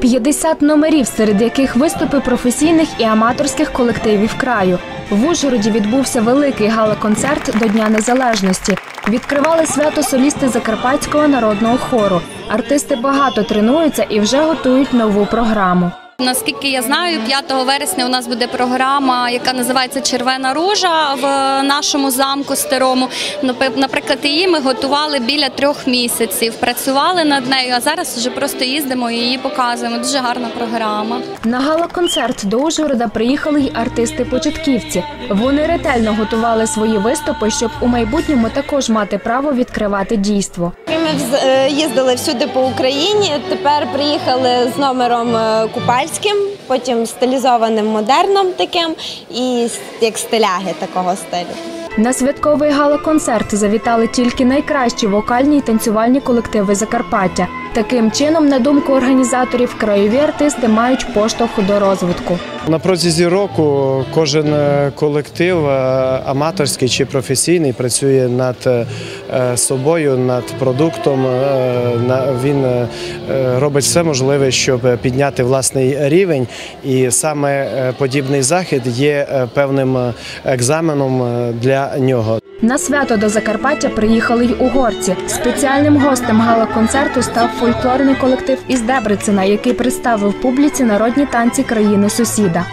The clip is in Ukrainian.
50 номерів, серед яких виступи професійних і аматорських колективів краю. В Ужгороді відбувся великий гала-концерт до Дня Незалежності. Відкривали свято солісти Закарпатського народного хору. Артисти багато тренуються і вже готують нову програму. Наскільки я знаю, 5 вересня у нас буде програма, яка називається Червена ружа в нашому замку старому. Наприклад, її ми готували біля трьох місяців, працювали над нею, а зараз вже просто їздимо і її показуємо. Дуже гарна програма. На гала-концерт до Ужгорода приїхали й артисти-початківці. Вони ретельно готували свої виступи, щоб у майбутньому також мати право відкривати дійство. Ми е, їздили всюди по Україні. Тепер приїхали з номером е, купальським, потім стилізованим модерном таким і як стиляги такого стилю. На святковий гала-концерт завітали тільки найкращі вокальні й танцювальні колективи Закарпаття. Таким чином, на думку організаторів, краєві артисти мають поштовх до розвитку. На протязі року кожен е, колектив, е, аматорський чи професійний, працює над е, собою, над продуктом. Він робить все можливе, щоб підняти власний рівень. І саме подібний захід є певним екзаменом для нього. На свято до Закарпаття приїхали й угорці. Спеціальним гостем гала-концерту став фольклорний колектив із Дебрицина, який представив публіці народні танці країни сусіда.